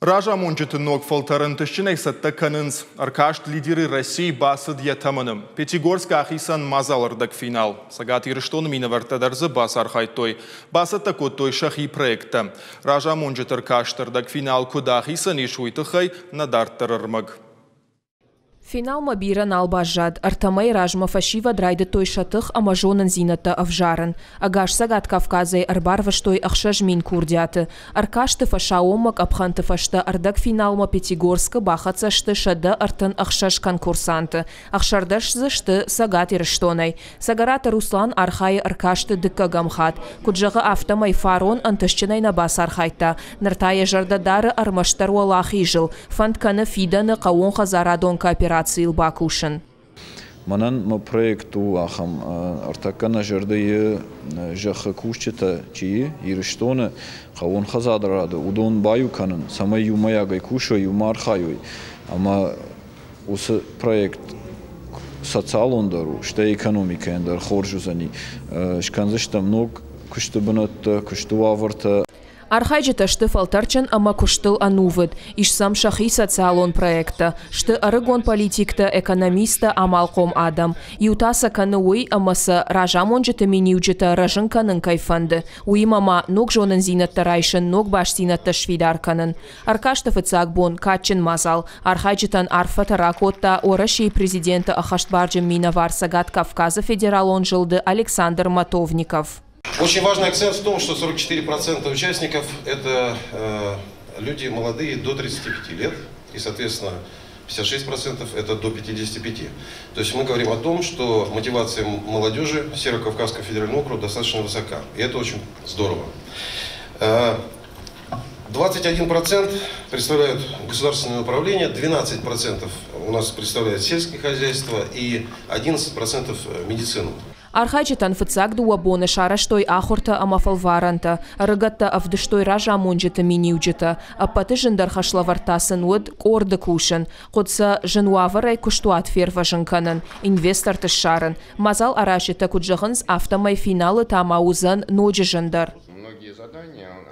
Ража Мончеты ног фалтарын түшчін әксатта каныныз. Аркашт лидері России басы дьятамыным. Пятигорск ахисан мазалырдық финал. Сагат ирыштон мені вартадарзы бас архайтой. Басы такоттой шахи проекта. Ража Мончет аркаштырдық финал куда ахисан ишуйтықай надарттырырмыг. Финал мабиран албажад. Артамай ражма фашива драйды той шатых амажонын зината авжарын. Агаш сагат Кавказай арбарваш той ахшаж мин курдяты. Аркашты фаша омак абханты фашта ардак финалма Пятигорска бахацашты шада артын ахшаж конкурсанты. Ахшардаш зышты сагат ирыштонай. Сагарата Руслан архай аркашты дыкка гамхат. Куджага автомай фарон антышчынай на бас архайта. Нартая жардадары армаштар валахи жыл. Фантканы фиданы қауон хазарадон кооперация операции Бакушин. Манан ма проекту ахам артакана жардайы жахы кушчета чи ирштоны қауын хазадрады удон баю канын самай юмаягай кушой юмархайой ама осы проект социал ондару шта экономика эндар хоржузани шканзышта мног күшті бұнытты Архайджета шты фалтарчан ама куштыл анувыд, ишсам шахи социалон проекта, шты арыгон политикта экономиста амалком адам. Ютаса каны уй амаса ражамон жета миниуджета ражын канын кайфанды. Уй мама ног жонын зинатта райшын, ног баш зинатта швидар канын. Аркашта фыцак бон качын мазал, архайджетан арфа таракотта орашей президента ахаштбарджым мина варсагат Кавказа федералон жылды Александр Матовников. Очень важный акцент в том, что 44% участников – это э, люди молодые до 35 лет, и, соответственно, 56% это до 55. То есть мы говорим о том, что мотивация молодежи Северо-Кавказского федерального округа достаточно высока. И это очень здорово. 21% э, представляют государственное управление, 12% у нас представляет сельское хозяйство и 11% медицину. Архаджитан фыцак дуа боны шараштой ахурта амафалваранта, рыгатта авдыштой ража мунджита миниуджита, апаты жындар хашлавартасын уд корды кушын, кутса жынуаварай куштуат ферва жынканын, инвестор тышарын, мазал арашита куджығынс автомай финалы тамаузан ноджи жындар.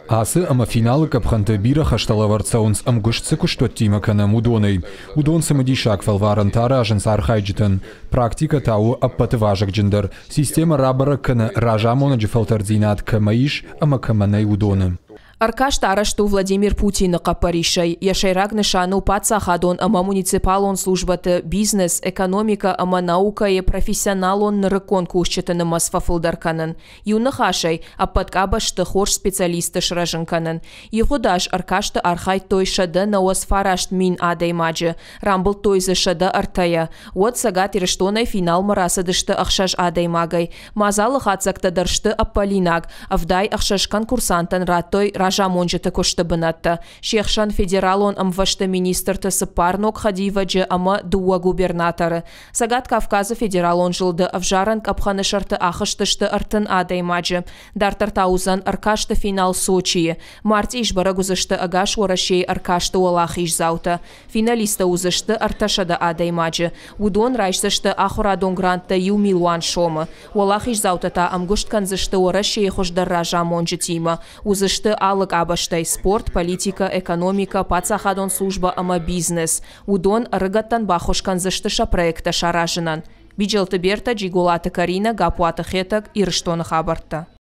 Асы ама финалы капханты бира хашталаварцаунс ам гушцы куштоттима кана мудоной. Удон самадишак фалваран таражын сархайджитын. Практика тау аппаты важак джиндар. Система рабара кана ражамона джифалтардзинат камаиш ама каманай удоны. Аркаш тарашту Владимир Путин қапаришай. Яшайрак нышану паца хадон ама муниципалон службаты бизнес, экономика ама наука и профессионалон нырыкон кушчетыны масфафылдарканын. Юны хашай, аппаткабашты хош специалисты шражынканын. Ехудаш аркашты архай той шады науас фарашт мин адай маджы. Рамбыл тойзы шады артая. Вот сагат ирештонай финал марасыдышты ахшаш адай магай. Мазалы хатсакта даршты аппалинак. Авдай конкурсантан раттой ража монжеты кошты бынатты. Шехшан федералон амвашты министрты сыпарнок хадиваджы ама дуа губернаторы. Сагат Кавказы федералон жылды авжаран капханы шарты ахыштышты артын адаймаджы. Дартар таузан аркашты финал Сочи. Март ишбара гузышты агаш орашей аркашты олах заута. Финалиста узышты арташада адаймаджы. Удон райшсышты ахурадон грантта ю милуан шомы. Олах заута амгушт канзышты орашей хождар ража монжы тима. Узышты ал алык абаштай спорт, политика, экономика, пацахадон служба ама бизнес. Удон рыгаттан бахошкан зыштыша проекта шаражынан. Биджелты Берта, Джигулаты Карина, Гапуаты Хетак, Ирштоны хабарта.